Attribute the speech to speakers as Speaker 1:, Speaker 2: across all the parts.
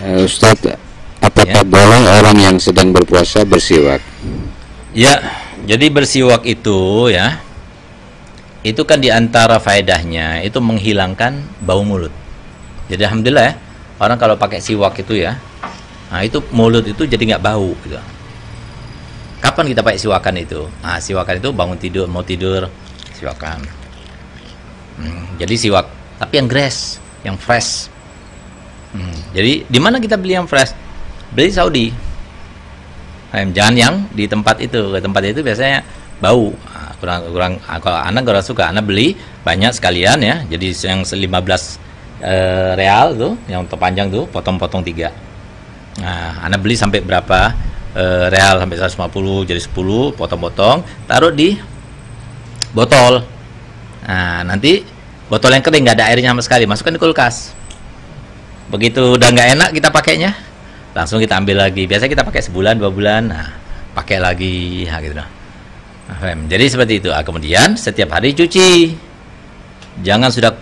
Speaker 1: Uh, Ustadz, apakah
Speaker 2: Ya.
Speaker 1: boleh orang yang sedang berpuasa bersiwak?
Speaker 2: Ya, jadi bersiwak itu ya, itu kan di antara faedahnya itu menghilangkan bau mulut. Jadi alhamdulillah ya, orang kalau pakai siwak itu ya, nah itu mulut itu jadi nggak bau gitu. Kapan kita pakai siwakan itu? Nah, siwakan itu bangun tidur, mau tidur, siwakan. Hmm, jadi siwak, tapi yang grass, yang fresh. Jadi di mana kita beli yang fresh? Beli di Saudi. Em, jangan yang di tempat itu. Ke tempat itu biasanya bau. Ah, kurang kurang ah, kalau anak kurang suka anak beli banyak sekalian ya. Jadi yang 15 eh, real tuh yang terpanjang tuh potong-potong tiga. Nah anak beli sampai berapa eh, real? Sampai 150 jadi 10 potong-potong taruh di botol. Nah nanti botol yang kering nggak ada airnya sama sekali masukkan di kulkas begitu udah nggak enak kita pakainya langsung kita ambil lagi. Biasa kita pakai sebulan dua bulan nah pakai lagi nah, gitu. Nah. Jadi seperti itu. Ah, kemudian setiap hari cuci. Jangan sudah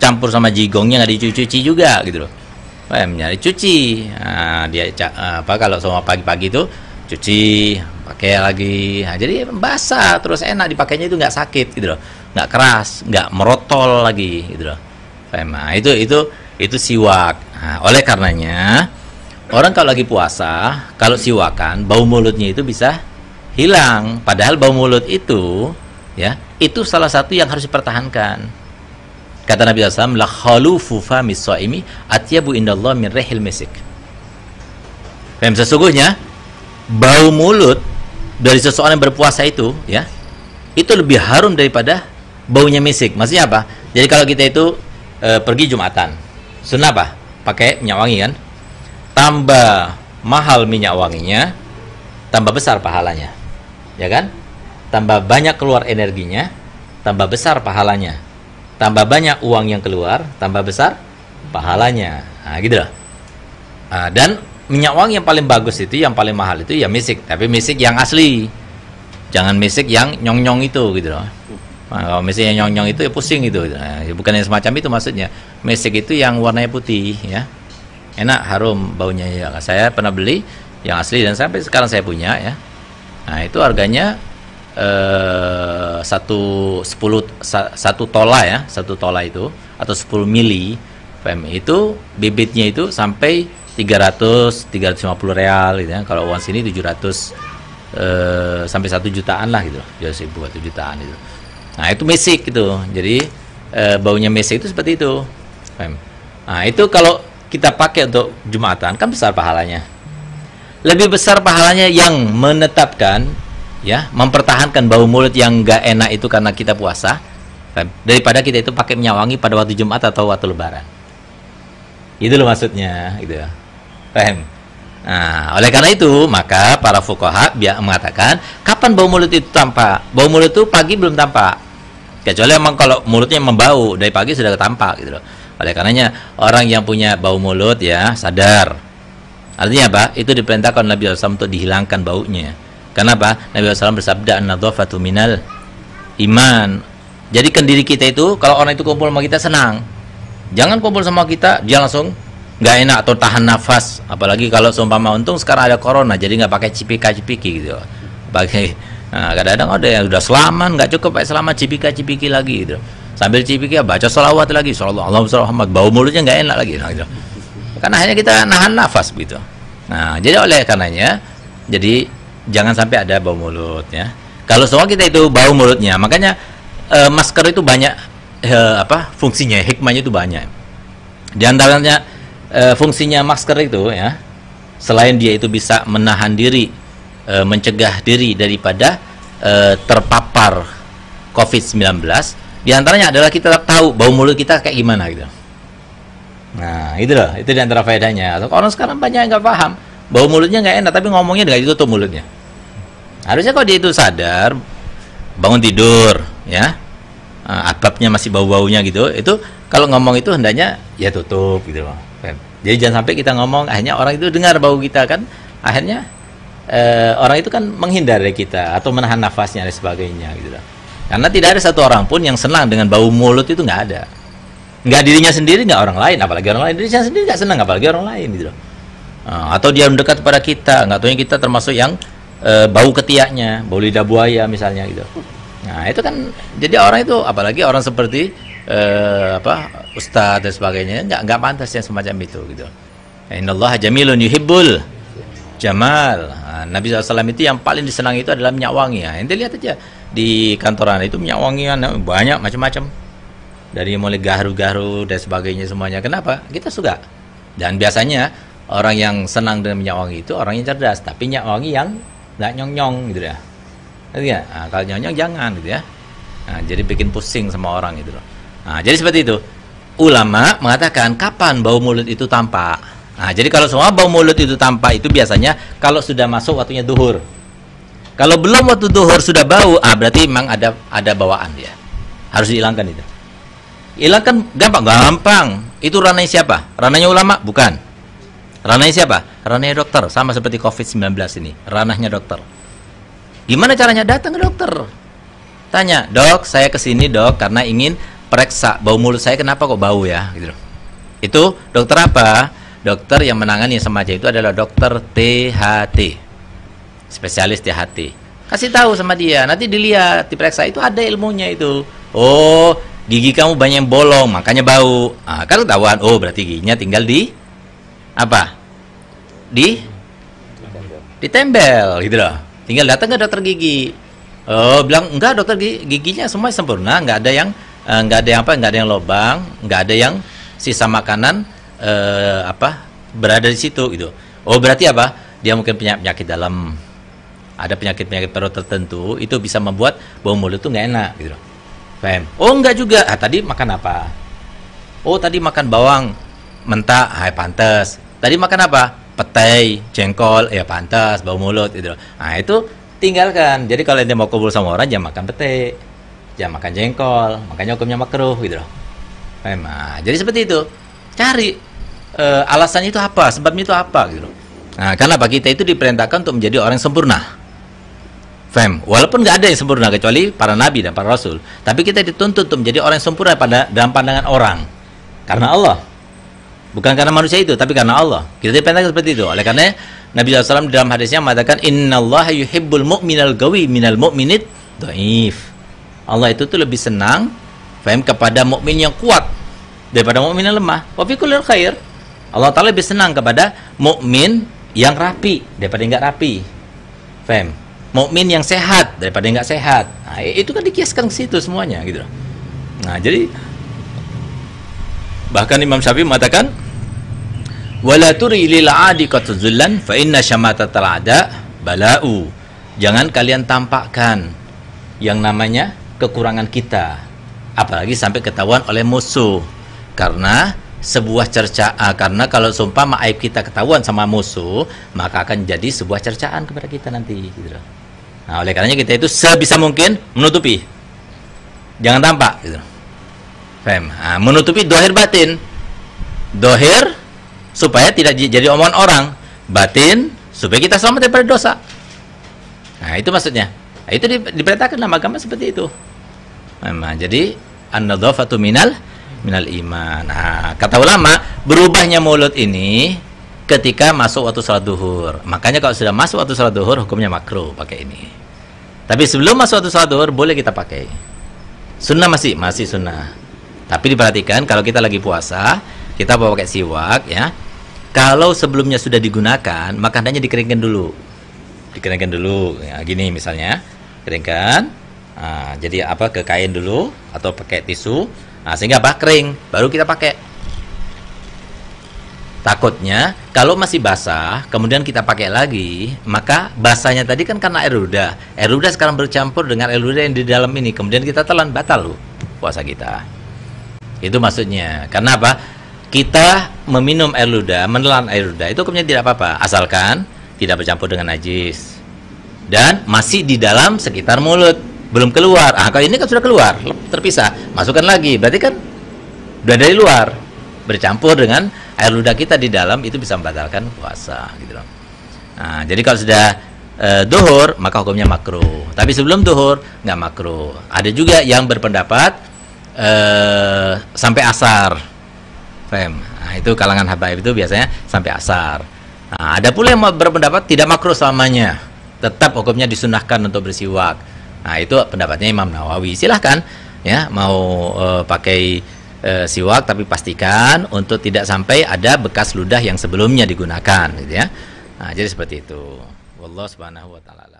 Speaker 2: campur sama jigongnya nggak dicuci juga gitu loh. Nyari cuci. Nah, dia apa kalau sama pagi-pagi itu cuci pakai lagi. Nah, jadi basah terus enak dipakainya itu nggak sakit gitu loh. Nggak keras nggak merotol lagi gitu loh? Nah, itu itu itu siwak. Nah, oleh karenanya orang kalau lagi puasa kalau siwakan bau mulutnya itu bisa hilang. Padahal bau mulut itu ya itu salah satu yang harus dipertahankan. Kata Nabi SAW la khalufu famis shaimi atyabu indallah min rihil misik. Dan sesungguhnya? Bau mulut dari seseorang yang berpuasa itu ya itu lebih harum daripada baunya misik. Maksudnya apa? Jadi kalau kita itu eh, pergi jumatan sunnah apa pakai minyak wangi kan? Tambah mahal minyak wanginya tambah besar pahalanya. Ya kan? Tambah banyak keluar energinya tambah besar pahalanya. Tambah banyak uang yang keluar tambah besar pahalanya. Nah gitu loh Ah, dan minyak wangi yang paling bagus itu yang paling mahal itu ya misik. Tapi misik yang asli. Jangan misik yang nyong-nyong itu gitu loh Nah, kalau yang nyong-nyong itu ya pusing gitu. Nah, ya bukan yang semacam itu maksudnya. Misik itu yang warnanya putih ya. Enak harum baunya ya. Saya pernah beli yang asli dan sampai sekarang saya punya ya. Nah itu harganya eh, satu sepuluh sa- satu tola ya. Satu tola itu atau 10 mili PM itu bibitnya itu sampai 300 350 real gitu ya. Kalau uang sini 700 eh, sampai satu jutaan lah gitu. Jadi ribu jutaan itu nah itu mesik gitu. Jadi eh, baunya mesik itu seperti itu. Nah itu kalau kita pakai untuk jumatan kan besar pahalanya. Lebih besar pahalanya yang menetapkan ya mempertahankan bau mulut yang enggak enak itu karena kita puasa daripada kita itu pakai minyak wangi pada waktu Jumat atau waktu Lebaran. Itu loh maksudnya gitu. Ya paham nah oleh karena itu maka para fuqaha biar mengatakan kapan bau mulut itu tampak? Bau mulut itu pagi belum tampak kecuali emang kalau mulutnya membau dari pagi sudah tampak gitu loh oleh karenanya orang yang punya bau mulut ya sadar Artinya apa? Itu diperintahkan Nabi SAW untuk dihilangkan baunya. Kenapa? Nabi SAW bersabda an-nadhafatu minal iman. Jadikan diri kita itu kalau orang itu kumpul sama kita senang. Jangan kumpul sama kita dia langsung nggak enak atau tahan nafas. Apalagi kalau seumpama untung sekarang ada corona jadi nggak pakai cipika-cipiki gitu. Pakai nah, kadang-kadang ada yang udah selaman nggak cukup pakai selamat cipika-cipiki lagi gitu. Sambil cipiki ya baca salawat lagi sallallahu alaihi wasallam bau mulutnya nggak enak lagi nah, gitu karena hanya kita nahan nafas begitu. Nah, jadi oleh karenanya, jadi jangan sampai ada bau mulut ya. Kalau semua kita itu bau mulutnya, makanya eh, masker itu banyak eh, apa fungsinya, hikmahnya itu banyak. Di antaranya eh, fungsinya masker itu ya, selain dia itu bisa menahan diri, eh, mencegah diri daripada eh, terpapar COVID-19, di antaranya adalah kita tahu bau mulut kita kayak gimana gitu. Nah, itu loh, itu di antara faedahnya. Orang sekarang banyak yang nggak paham, bau mulutnya nggak enak, tapi ngomongnya dengan ditutup mulutnya. Harusnya kalau dia itu sadar, bangun tidur, ya, uh, atapnya masih bau-baunya gitu, itu kalau ngomong itu hendaknya ya tutup gitu loh. Jadi jangan sampai kita ngomong, akhirnya orang itu dengar bau kita kan, akhirnya eh, orang itu kan menghindar dari kita atau menahan nafasnya dan sebagainya gitu. Karena tidak ada satu orang pun yang senang dengan bau mulut itu nggak ada. nggak dirinya sendiri nggak orang lain. Apalagi orang lain. Dirinya sendiri nggak senang apalagi orang lain gitu loh Nah, atau dia mendekat kepada kita. Nggak tahunya kita termasuk yang eh, bau ketiaknya. Bau lidah buaya misalnya gitu. Nah itu kan jadi orang itu apalagi orang seperti eh, apa ustadz dan sebagainya nggak nggak pantas yang semacam itu gitu. Innallaha jamilun yuhibbul jamal. Nabi SAW itu yang paling disenangi itu adalah minyak wangi. Ya. Ente lihat aja di kantoran itu minyak wangian banyak macam-macam. Dari mulai garu-garu dan sebagainya semuanya. Kenapa? Kita suka. Dan biasanya orang yang senang dengan minyak wangi itu orang yang cerdas. Tapi minyak wangi yang nggak nyong-nyong gitu ya. Nggak? Nah, kalau nyong-nyong jangan gitu ya. Nah, jadi bikin pusing sama orang gitu loh. Nah, jadi seperti itu. Ulama mengatakan kapan bau mulut itu tampak nah jadi kalau semua bau mulut itu tampak itu biasanya kalau sudah masuk waktunya duhur. Kalau belum waktu duhur sudah bau ah berarti memang ada ada bawaan dia. Harus dihilangkan itu. Hilangkan gampang gampang. Itu ranahnya siapa? Ranahnya ulama? Bukan. Ranahnya siapa? Ranahnya dokter. Sama seperti covid 19 ini. Ranahnya dokter. Gimana caranya? Datang ke dokter. Tanya dok saya ke sini dok karena ingin periksa bau mulut saya. Kenapa kok bau ya? Gitu itu dokter apa dokter yang menangani semacam itu adalah dokter THT spesialis THT kasih tahu sama dia nanti dilihat diperiksa. Itu ada ilmunya itu. Oh gigi kamu banyak yang bolong makanya bau. Ah, kan ketahuan. Oh berarti giginya tinggal di apa? Di? Ditembel gitu loh. Tinggal datang ke dokter gigi. Oh bilang enggak dokter gigi, giginya semua sempurna. Nggak ada yang eh, nggak ada yang apa nggak ada yang lobang nggak ada yang sisa makanan eh, apa berada di situ gitu oh berarti apa dia mungkin punya penyakit dalam ada penyakit-penyakit perut tertentu itu bisa membuat bau mulut tuh nggak enak gitu Paham? Oh enggak juga. Ah, tadi makan apa? Oh tadi makan bawang mentah, hai pantas. Tadi makan apa? Petai, jengkol, ya pantas, bau mulut gitu. Nah itu tinggalkan. Jadi kalau ente mau kumpul sama orang jangan makan petai, jangan makan jengkol. Makanya hukumnya makruh gitu loh. Nah, jadi seperti itu. Cari uh, alasannya itu apa, sebabnya itu apa gitu. Nah, karena bagi kita itu diperintahkan untuk menjadi orang yang sempurna. Fem, walaupun nggak ada yang sempurna kecuali para nabi dan para rasul, tapi kita dituntut untuk menjadi orang yang sempurna pada dalam pandangan orang, karena Allah, bukan karena manusia itu, tapi karena Allah. Kita diperintahkan seperti itu. Oleh karena Nabi SAW dalam hadisnya mengatakan, Inna Allah yuhibbul mu'minal gawi minal mu'minit doif. Allah itu tuh lebih senang, fem kepada mukmin yang kuat daripada mukmin yang lemah. Wa fi khair. Allah Taala lebih senang kepada mukmin yang rapi daripada yang nggak rapi. Fem mukmin yang sehat daripada yang nggak sehat. Nah, itu kan dikiaskan ke situ semuanya gitu. Nah, jadi bahkan Imam Syafi'i mengatakan wala turi lil adi qatazullan fa inna syamatatal ada bala'u. Jangan kalian tampakkan yang namanya kekurangan kita apalagi sampai ketahuan oleh musuh karena sebuah cerca ah, karena kalau sumpah aib kita ketahuan sama musuh maka akan jadi sebuah cercaan kepada kita nanti gitu. Nah, oleh karenanya kita itu sebisa mungkin menutupi. Jangan tampak gitu. Fem. Nah, menutupi dohir batin. Dohir supaya tidak jadi omongan orang. Batin supaya kita selamat daripada dosa. Nah, itu maksudnya. Nah, itu di, diperintahkan dalam agama seperti itu. Nah, jadi an-nadhafatu minal minal iman. Nah, kata ulama, berubahnya mulut ini ketika masuk waktu sholat duhur. Makanya kalau sudah masuk waktu sholat duhur, hukumnya makruh pakai ini. Tapi sebelum masuk waktu sholat duhur, boleh kita pakai. Sunnah masih, masih sunnah. Tapi diperhatikan kalau kita lagi puasa, kita bawa pakai siwak ya. Kalau sebelumnya sudah digunakan, maka hendaknya dikeringkan dulu. Dikeringkan dulu, ya, gini misalnya, keringkan. Nah, jadi apa ke kain dulu atau pakai tisu, nah, sehingga apa kering, baru kita pakai Takutnya kalau masih basah, kemudian kita pakai lagi, maka basahnya tadi kan karena air ludah. Air ludah sekarang bercampur dengan air ludah yang di dalam ini, kemudian kita telan batal loh puasa kita. Itu maksudnya. Karena apa? Kita meminum air ludah, menelan air ludah itu kemudian tidak apa-apa, asalkan tidak bercampur dengan najis. Dan masih di dalam sekitar mulut, belum keluar. Ah, kalau ini kan sudah keluar, terpisah. Masukkan lagi, berarti kan sudah dari luar bercampur dengan air ludah kita di dalam itu bisa membatalkan puasa gitu loh. Nah, jadi kalau sudah e, duhur maka hukumnya makruh. Tapi sebelum duhur nggak makruh. Ada juga yang berpendapat eh, sampai asar. Fem. Nah, itu kalangan habaib itu biasanya sampai asar. Nah, ada pula yang berpendapat tidak makruh selamanya. Tetap hukumnya disunahkan untuk bersiwak. Nah, itu pendapatnya Imam Nawawi. Silahkan ya mau uh, pakai uh, siwak tapi pastikan untuk tidak sampai ada bekas ludah yang sebelumnya digunakan gitu ya. Nah, jadi seperti itu. Wallahu subhanahu wa taala.